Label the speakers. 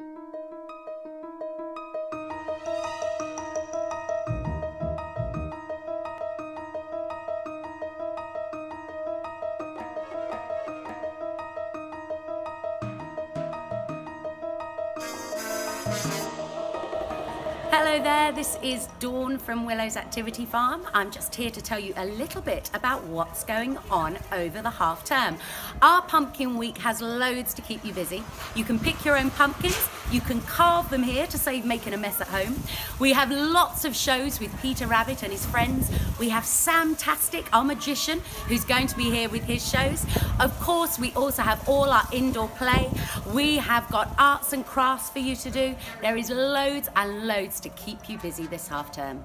Speaker 1: Thank you. Hello there, this is Dawn from Willows Activity Farm. I'm just here to tell you a little bit about what's going on over the half term. Our pumpkin week has loads to keep you busy. You can pick your own pumpkins, you can carve them here to save making a mess at home. We have lots of shows with Peter Rabbit and his friends. We have Sam Tastic, our magician, who's going to be here with his shows. Of course, we also have all our indoor play. We have got arts and crafts for you to do. There is loads and loads to keep you busy this half term.